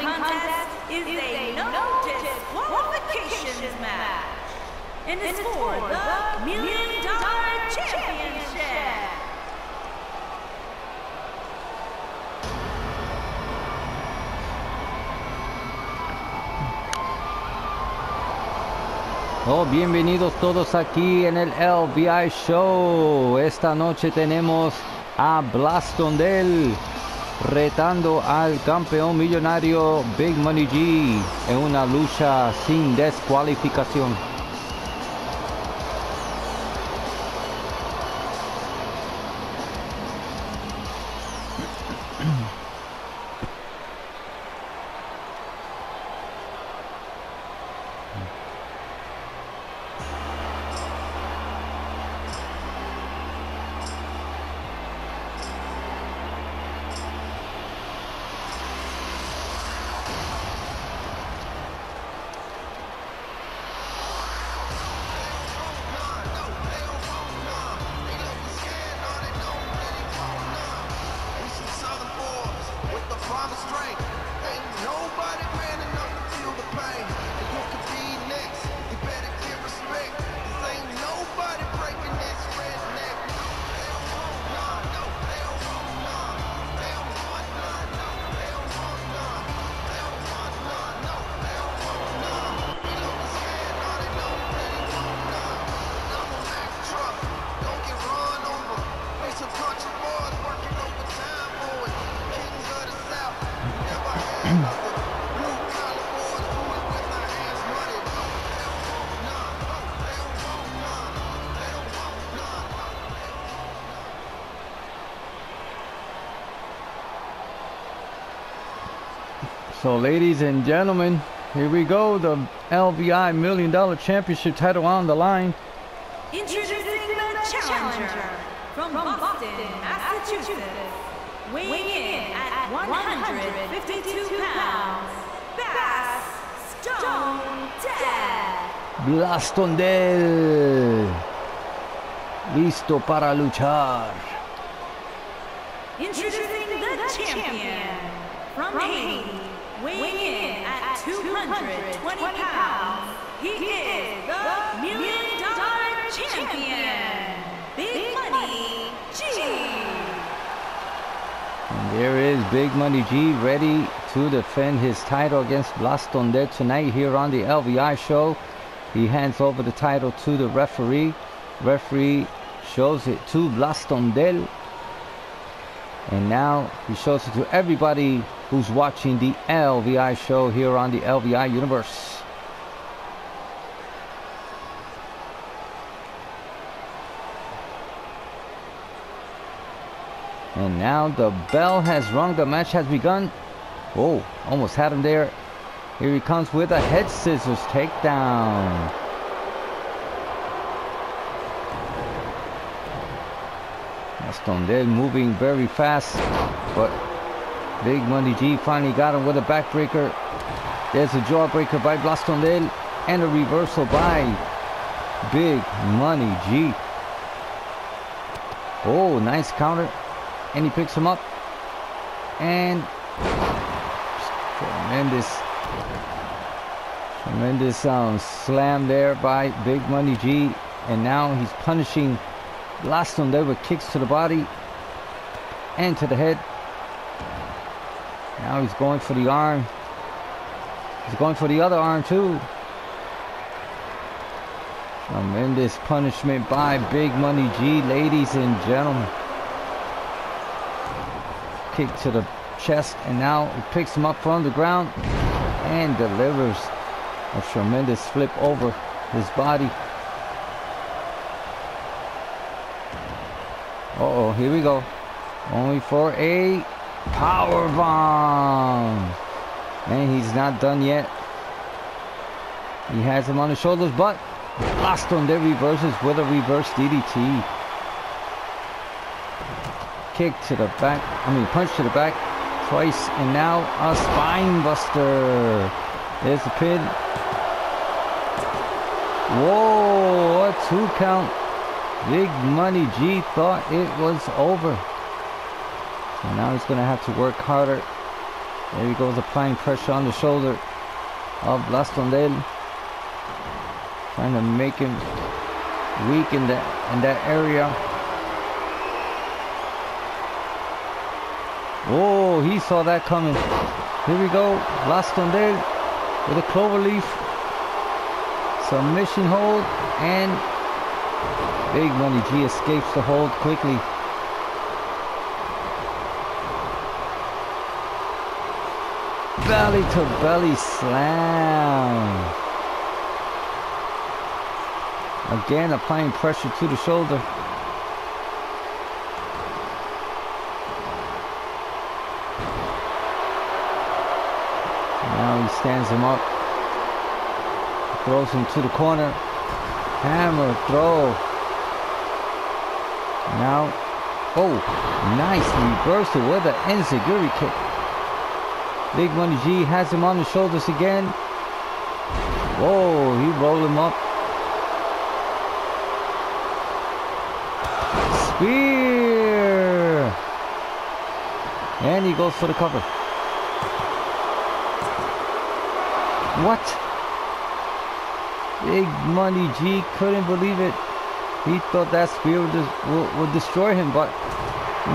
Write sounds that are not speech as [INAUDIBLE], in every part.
contest is a no disqualifications match. And it's for the Million Dollar Championship. Oh, bienvenidos todos aquí en el LBI Show. Esta noche tenemos a Blastondel retando al campeón millonario Big Money G en una lucha sin descualificación. So, ladies and gentlemen, here we go. The LVI Million Dollar Championship title on the line. Introducing the challenger from Boston, Massachusetts, weighing in at 152 pounds, Bass Stone Dead. Blastondel. Listo para luchar. Introducing the champion from Haiti, weighing in at 220 pounds. He is the Million Dollar Champion, Big Money G. And there is Big Money G ready to defend his title against Blastondel tonight here on the LVI show. He hands over the title to the referee. Referee shows it to Blastondel. And now he shows it to everybody who's watching the LVI show here on the LVI universe. And now the bell has rung. The match has begun. Whoa, almost had him there. Here he comes with a head scissors takedown. Blastondel moving very fast, but Big Money G finally got him with a backbreaker. There's a jawbreaker by Blastondel and a reversal by Big Money G. Oh, nice counter. And he picks him up. And tremendous, tremendous um, slam there by Big Money G. And now he's punishing Blastondel with kicks to the body and to the head. Now he's going for the arm. He's going for the other arm too. Tremendous punishment by Big Money G, ladies and gentlemen. Kick to the chest, and now he picks him up from the ground and delivers a tremendous flip over his body. Uh oh, here we go. Only for a power bomb. And he's not done yet. He has him on his shoulders, but Blastondel reverses with a reverse DDT. Kick to the back, I mean punch to the back twice, and now a spine buster. There's the pin. Whoa, a two count. Big Money G thought it was over. So now he's going to have to work harder There he goes applying pressure on the shoulder of Blastondel. Trying to make him weak in that in that area. Oh, he saw that coming. Here we go. Blastondel with a clover leaf. Submission hold and Big Money G escapes the hold quickly. Belly to belly slam. Again applying pressure to the shoulder. Now he stands him up. Throws him to the corner. Hammer throw. Now, oh, nice reversal with an enziguri kick. Big Money G has him on the shoulders again. Whoa, he rolled him up. Spear! And he goes for the cover. What? Big Money G couldn't believe it. He thought that spear would, would, would destroy him, but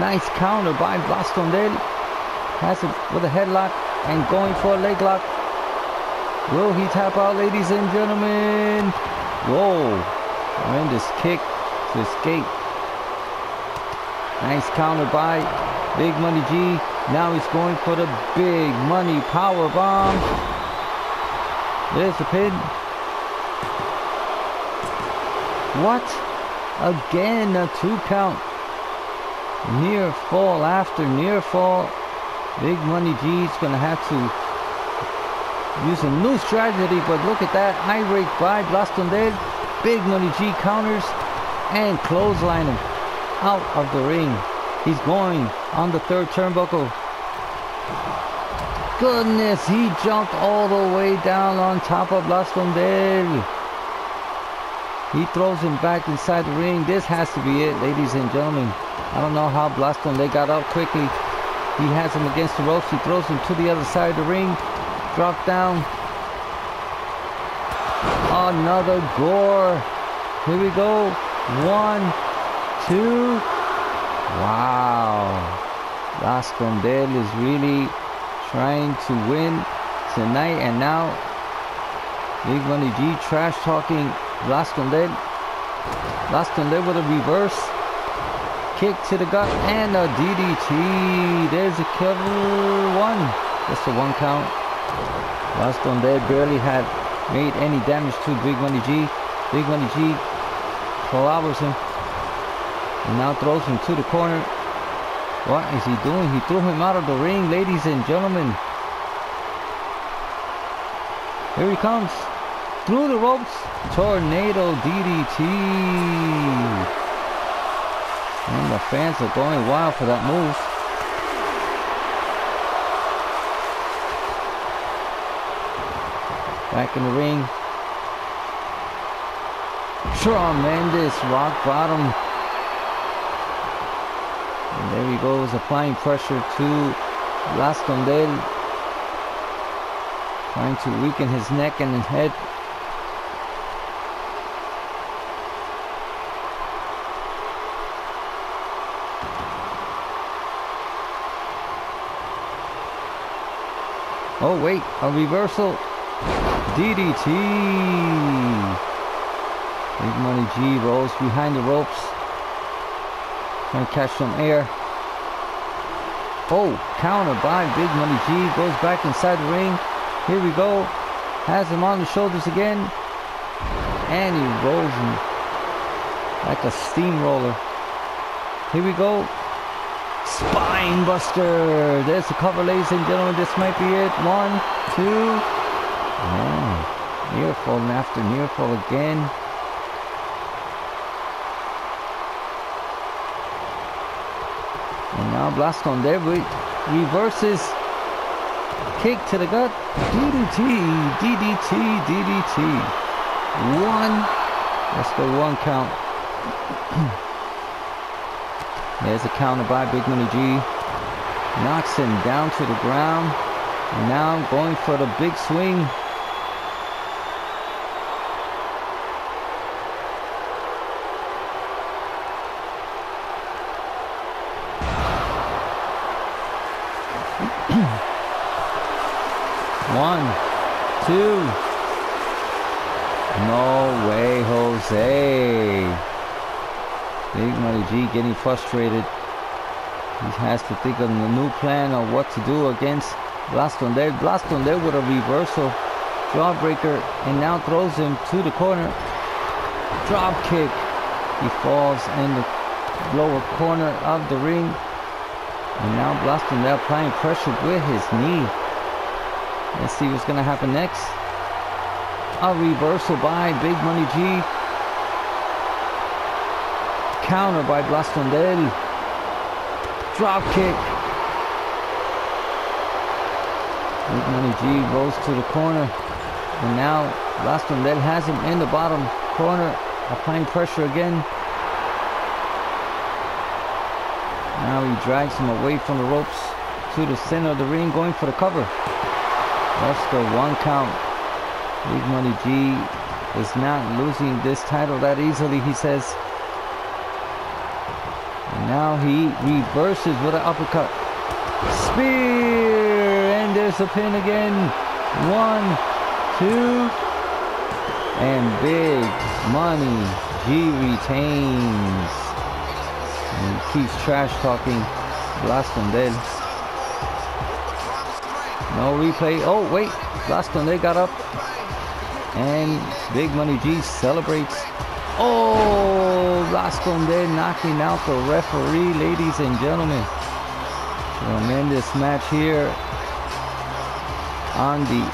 nice counter by Blastondel. Has it with a headlock and going for a leg lock. Will he tap out, ladies and gentlemen? Whoa. Tremendous kick to escape. Nice counter by Big Money G. Now he's going for the big money power bomb. There's the pin. What? Again, a two count. Near fall after near fall. Big Money G's gonna have to use a new strategy, but look at that. High rake by Blastondel. Big Money G counters and clothesline him out of the ring. He's going on the third turnbuckle. Goodness, he jumped all the way down on top of Blastondel. He throws him back inside the ring. This has to be it, ladies and gentlemen. I don't know how Blastondel got up quickly. He has him against the ropes. He throws him to the other side of the ring. Drop down. Another gore. Here we go. One, two. Wow. Blastondel is really trying to win tonight. And now, Big Money G trash talking Blastondel. Blastondel with a reverse kick to the gut and a DDT. There's a cover one. Just a one count. Blastondel barely had made any damage to Big Money G. Big Money G clobbers him. And now throws him to the corner. What is he doing? He threw him out of the ring, ladies and gentlemen. Here he comes. Through the ropes. Tornado DDT. And the fans are going wild for that move. Back in the ring. Tremendous rock bottom. And there he goes, applying pressure to Blastondel. Trying to weaken his neck and his head. Oh wait, a reversal. DDT. Big Money G rolls behind the ropes. Trying to catch some air. Oh, counter by Big Money G. Goes back inside the ring. Here we go. Has him on the shoulders again. And he rolls him like a steamroller. Here we go. Spine Buster. There's the cover, ladies and gentlemen. This might be it. One, two. Yeah. Near fall after near fall again. And now Blastondel reverses. Kick to the gut. DDT. DDT. DDT. One. Let's go one count. [CLEARS THROAT] There's a counter by Big Money G. Knocks him down to the ground. And now going for the big swing. [CLEARS THROAT] One, two. No way, Jose. Big Money G getting frustrated. He has to think of a new plan of what to do against Blastondel. Blaston there with a reversal. Jawbreaker and now throws him to the corner. Drop kick. He falls in the lower corner of the ring. And now Blastondel applying pressure with his knee. Let's see what's going to happen next. A reversal by Big Money G. Counter by Blastondel. Drop kick. Big Money G goes to the corner. And now Blastondel has him in the bottom corner. Applying pressure again. Now he drags him away from the ropes to the center of the ring, going for the cover. That's the one count. Big Money G is not losing this title that easily, he says. Now he reverses with an uppercut. Spear! And there's a pin again. One, two, and Big Money G retains. And he keeps trash talking. Blastondel. No replay. Oh, wait. Blastondel got up. And Big Money G celebrates. Oh, Blastondel knocking out the referee, ladies and gentlemen. Tremendous match here on the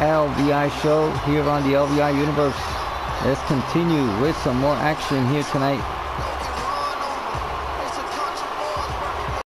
LVI show here on the LVI Universe. Let's continue with some more action here tonight.